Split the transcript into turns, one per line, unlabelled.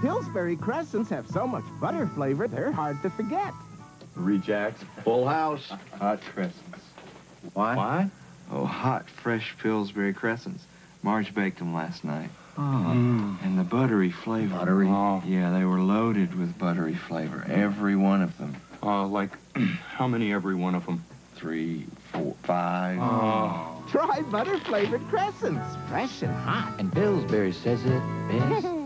Pillsbury crescents have so much butter flavor, they're hard to forget.
Rejects. Full house.
Hot crescents. Why?
Why?
Oh, hot, fresh Pillsbury crescents. Marge baked them last night.
Oh. Mm.
And the buttery flavor.
Buttery?
Oh. Yeah, they were loaded with buttery flavor. Every one of them.
Uh, like, how many every one of them?
Three, four, five.
Oh.
Try butter flavored crescents, fresh and hot.
And Pillsbury says it best.